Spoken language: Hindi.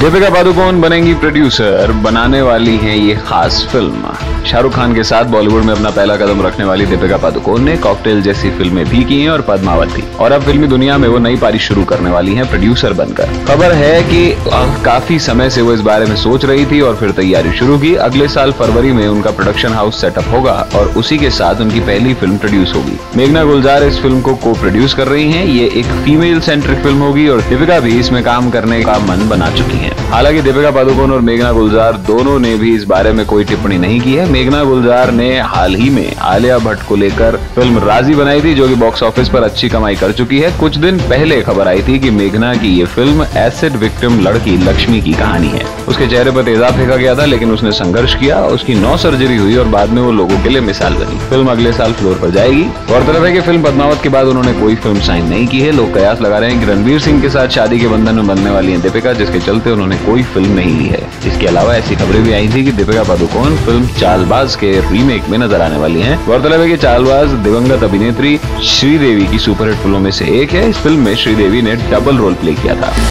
दीपिका पादुकोण बनेंगी प्रोड्यूसर बनाने वाली हैं ये खास फ़िल्म। शाहरुख खान के साथ बॉलीवुड में अपना पहला कदम रखने वाली दीपिका पादुकोण ने कॉकटेल जैसी फ़िल्में भी की हैं और पद्मावती और अब फिल्मी दुनिया में वो नई पारी शुरू करने वाली हैं प्रोड्यूसर बनकर। खबर है कि काफ़ी समय से वो इस बारे में सोच रही थी और फिर तैयारी शुरू की। अगले साल फरवरी में उनका प्रोडक्शन हाउस सेटअप होगा और उसी के साथ उनकी पहली फ़िल्म प्रोड्यूस होगी। मेघना गुलजार इस फ़िल्म को को प्रोड्यूस कर रही है। ये एक फीमेल सेंट्रिक फ़िल्म होगी और दीपिका भी इसमें काम करने का मन बना चुकी है। हालाँकि दीपिका पादुकोण और मेघना गुलजार दोनों ने भी इस बारे में कोई टिप्पणी नहीं की है। मेघना गुलजार ने हाल ही में आलिया भट्ट को लेकर फ़िल्म राज़ी बनाई थी, जो कि बॉक्स ऑफ़िस पर अच्छी कमाई कर चुकी है। कुछ दिन पहले खबर आई थी कि मेघना की ये फ़िल्म एसिड विक्टिम लड़की लक्ष्मी की कहानी है। उसके चेहरे पर तेजाब फेंका गया था, लेकिन उसने संघर्ष किया, उसकी नौ सर्जरी हुई और बाद में वो लोगों के लिए मिसाल बनी। फ़िल्म अगले साल फ्लोर पर जाएगी। गौरतलब है की फ़िल्म पद्मावत के बाद उन्होंने कोई फ़िल्म साइन नहीं की है। लोग कयास लगा रहे हैं कि रणवीर सिंह के साथ शादी के बंधन में बनने वाली है दीपिका, जिसके चलते उन्होंने कोई फ़िल्म नहीं ली है। इसके अलावा ऐसी खबरें भी आई थी कि दीपिका पादुकोण फ़िल्म चालबाज के रीमेक में नज़र आने वाली हैं। गौरतलब है कि चालबाज, दिवंगत अभिनेत्री, श्रीदेवी की सुपरहिट फ़िल्मों में से एक है। इस फ़िल्म में श्रीदेवी ने डबल रोल प्ले किया था।